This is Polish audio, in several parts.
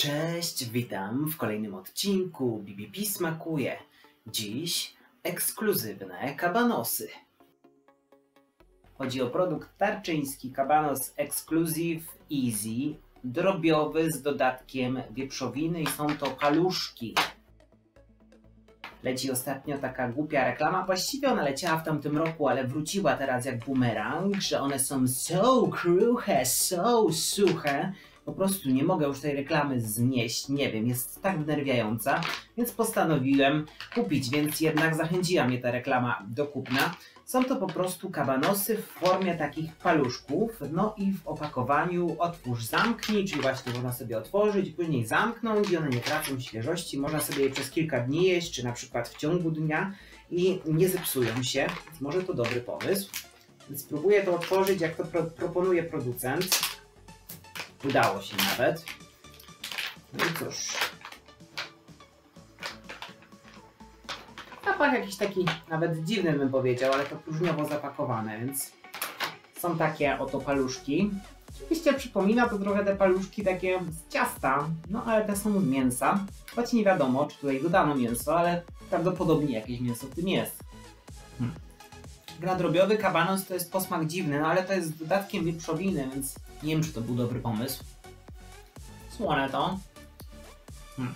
Cześć, witam w kolejnym odcinku BBP Smakuje. Dziś ekskluzywne kabanosy. Chodzi o produkt tarczyński Kabanos Exclusive Easy, drobiowy z dodatkiem wieprzowiny i są to paluszki. Leci ostatnio taka głupia reklama, właściwie ona leciała w tamtym roku, ale wróciła teraz jak bumerang, że one są so kruche, so suche, po prostu nie mogę już tej reklamy znieść, nie wiem, jest tak wnerwiająca, więc postanowiłem kupić, więc jednak zachęciła mnie ta reklama do kupna. Są to po prostu kabanosy w formie takich paluszków, no i w opakowaniu otwórz, zamknij, czyli właśnie można sobie otworzyć, później zamknąć i one nie tracą świeżości, można sobie je przez kilka dni jeść, czy na przykład w ciągu dnia i nie zepsują się, może to dobry pomysł. Spróbuję to otworzyć, jak to pro proponuje producent. Udało się nawet. No i cóż. Zapach jakiś taki nawet dziwny bym powiedział, ale to próżniowo zapakowane, więc są takie oto paluszki. Oczywiście przypomina to trochę te paluszki takie z ciasta, no ale te są z mięsa. Choć nie wiadomo, czy tutaj dodano mięso, ale prawdopodobnie jakieś mięso w tym jest. Hmm. Gra drobiowy kabanos to jest posmak dziwny, no ale to jest dodatkiem wieprzowiny, więc nie wiem, czy to był dobry pomysł. Słone to. Hmm.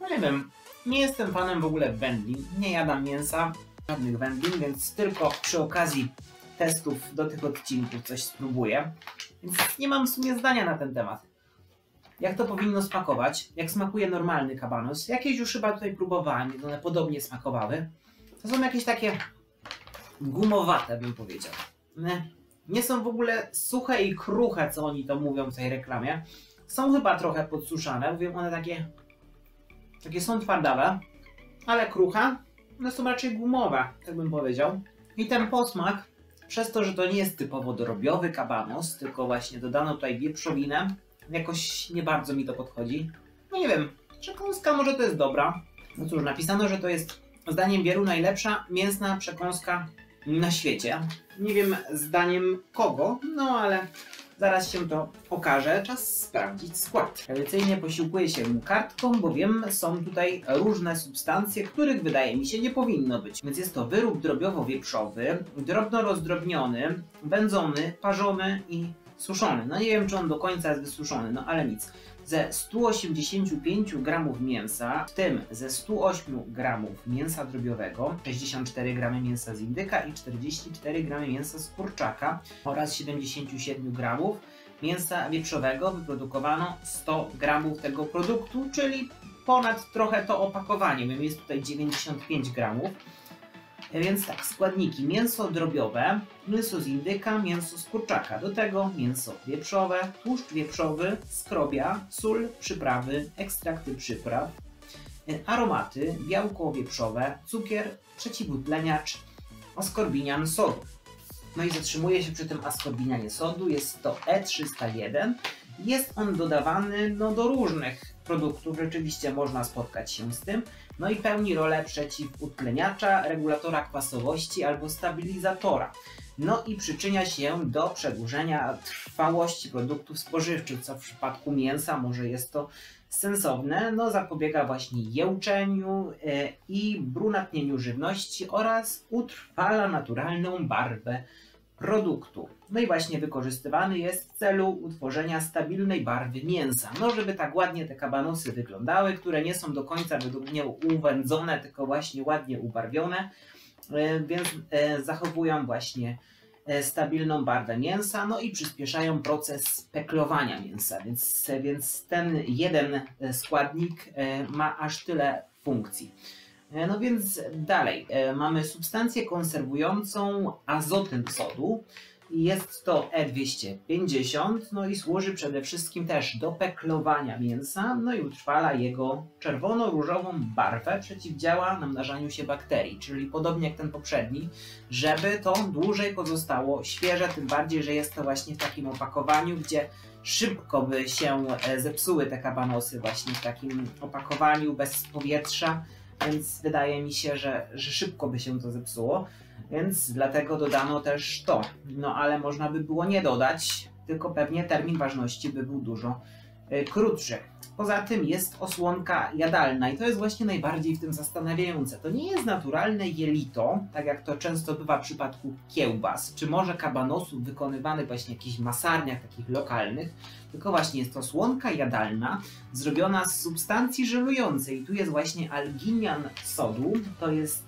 No nie wiem, nie jestem fanem w ogóle wędlin, nie jadam mięsa, żadnych wędlin, więc tylko przy okazji testów do tych odcinków coś spróbuję. Więc nie mam w sumie zdania na ten temat. Jak to powinno smakować? Jak smakuje normalny kabanos? Jakieś już chyba tutaj próbowałem, one podobnie smakowały. To są jakieś takie gumowate, bym powiedział. Nie są w ogóle suche i kruche, co oni to mówią w tej reklamie. Są chyba trochę podsuszane, mówią one takie, takie są twardawe, ale kruche. One są raczej gumowe, tak bym powiedział. I ten posmak, przez to, że to nie jest typowo drobiowy kabanos, tylko właśnie dodano tutaj wieprzowinę, jakoś nie bardzo mi to podchodzi. No nie wiem, przekąska może to jest dobra. No cóż, napisano, że to jest zdaniem wielu najlepsza mięsna przekąska na świecie. Nie wiem zdaniem kogo, no ale zaraz się to okaże. Czas sprawdzić skład. Tradycyjnie posiłkuję się kartką, bowiem są tutaj różne substancje, których wydaje mi się nie powinno być. Więc jest to wyrób drobiowo-wieprzowy, drobno rozdrobniony, wędzony, parzony i suszony. No nie wiem, czy on do końca jest wysuszony, no ale nic ze 185 gramów mięsa, w tym ze 108 gramów mięsa drobiowego, 64 gramy mięsa z indyka i 44 gramy mięsa z kurczaka oraz 77 gramów mięsa wieprzowego wyprodukowano 100 gramów tego produktu, czyli ponad trochę to opakowanie, wiem jest tutaj 95 gramów. Więc tak, składniki. Mięso drobiowe, mięso z indyka, mięso z kurczaka. Do tego mięso wieprzowe, tłuszcz wieprzowy, skrobia, sól, przyprawy, ekstrakty przypraw, e, aromaty, białko wieprzowe, cukier, przeciwutleniacz, askorbinian sodu. No i zatrzymuje się przy tym askorbinianie sodu. Jest to E301. Jest on dodawany no, do różnych produktów. Rzeczywiście można spotkać się z tym. No i pełni rolę przeciwutleniacza, regulatora kwasowości albo stabilizatora. No i przyczynia się do przedłużenia trwałości produktów spożywczych, co w przypadku mięsa może jest to sensowne. No zapobiega właśnie jełczeniu e, i brunatnieniu żywności oraz utrwala naturalną barwę produktu. No i właśnie wykorzystywany jest w celu utworzenia stabilnej barwy mięsa. No, żeby tak ładnie te kabanosy wyglądały, które nie są do końca według mnie uwędzone, tylko właśnie ładnie ubarwione, e, więc e, zachowują właśnie e, stabilną barwę mięsa, no i przyspieszają proces peklowania mięsa, więc, więc ten jeden składnik ma aż tyle funkcji. E, no więc dalej, e, mamy substancję konserwującą azotem sodu. Jest to E250, no i służy przede wszystkim też do peklowania mięsa, no i utrwala jego czerwono-różową barwę, przeciwdziała namnażaniu się bakterii, czyli podobnie jak ten poprzedni, żeby to dłużej pozostało świeże, tym bardziej, że jest to właśnie w takim opakowaniu, gdzie szybko by się e, zepsuły te kabanosy właśnie w takim opakowaniu bez powietrza, więc wydaje mi się, że, że szybko by się to zepsuło, więc dlatego dodano też to. No ale można by było nie dodać, tylko pewnie termin ważności by był dużo e, krótszy. Poza tym jest osłonka jadalna i to jest właśnie najbardziej w tym zastanawiające. To nie jest naturalne jelito, tak jak to często bywa w przypadku kiełbas, czy może kabanosów wykonywanych właśnie w jakichś masarniach takich lokalnych, tylko właśnie jest to osłonka jadalna zrobiona z substancji żelującej. Tu jest właśnie alginian sodu, to jest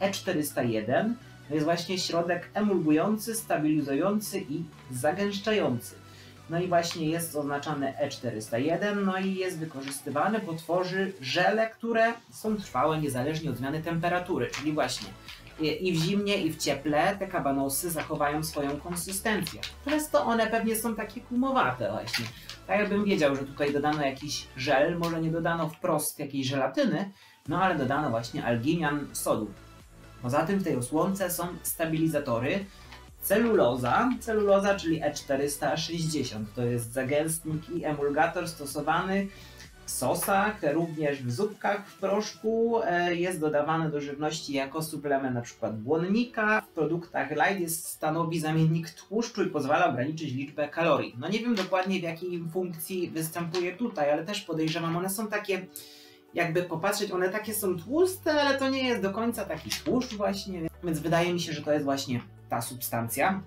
E401, to jest właśnie środek emulgujący, stabilizujący i zagęszczający. No i właśnie jest oznaczane E401, no i jest wykorzystywany, bo tworzy żele, które są trwałe niezależnie od zmiany temperatury, czyli właśnie i w zimnie, i w cieple te kabanosy zachowają swoją konsystencję. Przez to one pewnie są takie kumowate właśnie. Tak jakbym wiedział, że tutaj dodano jakiś żel, może nie dodano wprost jakiejś żelatyny, no ale dodano właśnie alginian sodu. Poza tym w tej osłonce są stabilizatory, celuloza, celuloza czyli E460, to jest zagęstnik i emulgator stosowany sosach, również w zupkach w proszku, e, jest dodawany do żywności jako suplement np. błonnika. W produktach light jest, stanowi zamiennik tłuszczu i pozwala ograniczyć liczbę kalorii. No nie wiem dokładnie w jakiej funkcji występuje tutaj, ale też podejrzewam, one są takie jakby popatrzeć, one takie są tłuste, ale to nie jest do końca taki tłuszcz właśnie, więc wydaje mi się, że to jest właśnie ta substancja.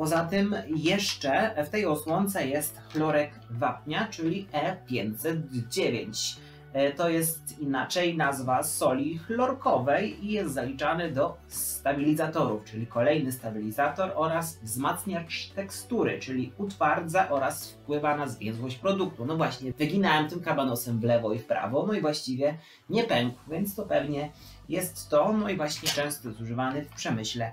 Poza tym jeszcze w tej osłonce jest chlorek wapnia, czyli E509. E, to jest inaczej nazwa soli chlorkowej i jest zaliczany do stabilizatorów, czyli kolejny stabilizator oraz wzmacniacz tekstury, czyli utwardza oraz wpływa na zwięzłość produktu. No właśnie, wyginałem tym kabanosem w lewo i w prawo, no i właściwie nie pękł, więc to pewnie jest to, no i właśnie często zużywany w przemyśle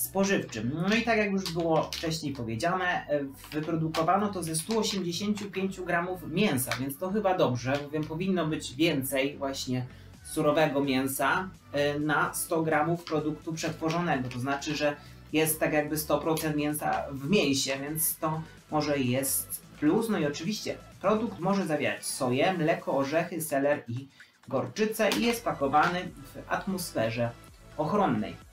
spożywczym. No i tak jak już było wcześniej powiedziane, e, wyprodukowano to ze 185 gramów mięsa, więc to chyba dobrze, bowiem powinno być więcej właśnie surowego mięsa e, na 100 gramów produktu przetworzonego. To znaczy, że jest tak jakby 100% mięsa w mięsie, więc to może jest plus. No i oczywiście produkt może zawierać soję, mleko, orzechy, seler i gorczycę i jest pakowany w atmosferze ochronnej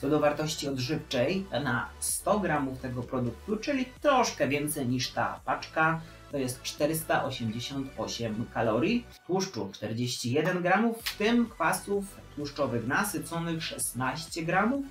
co do wartości odżywczej na 100 gramów tego produktu, czyli troszkę więcej niż ta paczka, to jest 488 kalorii, tłuszczu 41 gramów, w tym kwasów tłuszczowych nasyconych 16 gramów,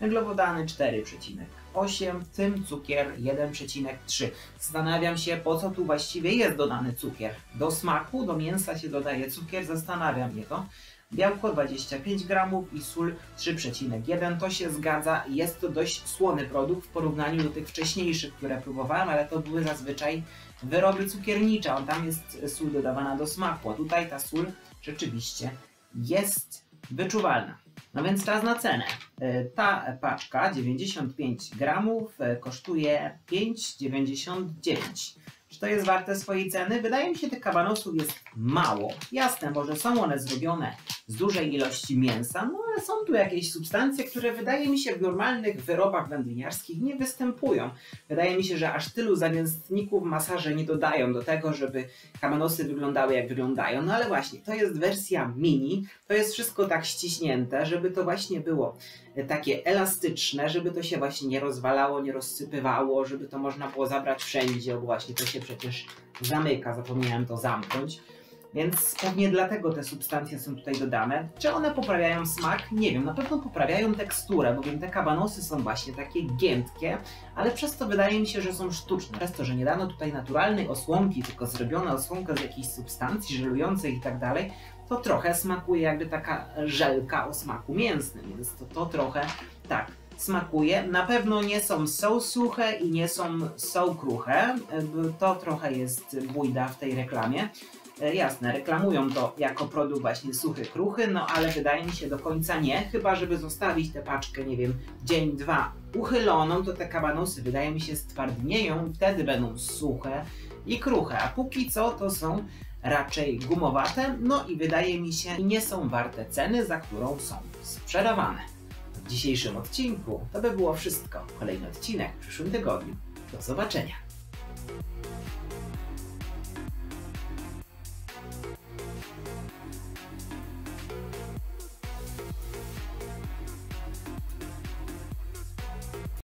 węglowodany 4,8, w tym cukier 1,3. Zastanawiam się, po co tu właściwie jest dodany cukier. Do smaku, do mięsa się dodaje cukier, zastanawiam się to białko 25 gramów i sól 3,1. To się zgadza, jest to dość słony produkt w porównaniu do tych wcześniejszych, które próbowałem, ale to były zazwyczaj wyroby cukiernicze, on tam jest sól dodawana do smaku, a tutaj ta sól rzeczywiście jest wyczuwalna. No więc czas na cenę. E, ta paczka 95 gramów e, kosztuje 5,99. Czy to jest warte swojej ceny? Wydaje mi się, tych kabanosów jest mało. Jasne, może są one zrobione z dużej ilości mięsa, no ale są tu jakieś substancje, które wydaje mi się w normalnych wyrobach wędliniarskich nie występują. Wydaje mi się, że aż tylu zamienników masaże nie dodają do tego, żeby kabanosy wyglądały jak wyglądają. No ale właśnie, to jest wersja mini, to jest wszystko tak ściśnięte, żeby to właśnie było takie elastyczne, żeby to się właśnie nie rozwalało, nie rozsypywało, żeby to można było zabrać wszędzie, bo właśnie to się przecież zamyka, zapomniałem to zamknąć. Więc pewnie dlatego te substancje są tutaj dodane. Czy one poprawiają smak? Nie wiem, na pewno poprawiają teksturę, bowiem te kabanosy są właśnie takie giętkie, ale przez to wydaje mi się, że są sztuczne. Przez to, że nie dano tutaj naturalnej osłonki, tylko zrobiona osłonka z jakiejś substancji żelującej i tak dalej, to trochę smakuje jakby taka żelka o smaku mięsnym, więc to, to trochę tak smakuje. Na pewno nie są so suche i nie są so kruche, to trochę jest bójda w tej reklamie. E, jasne, reklamują to jako produkt właśnie suchy, kruchy, no ale wydaje mi się do końca nie, chyba żeby zostawić tę paczkę, nie wiem, dzień, dwa uchyloną, to te kabanosy wydaje mi się stwardnieją wtedy będą suche i kruche, a póki co to są raczej gumowate, no i wydaje mi się nie są warte ceny, za którą są sprzedawane. W dzisiejszym odcinku to by było wszystko. Kolejny odcinek w przyszłym tygodniu. Do zobaczenia.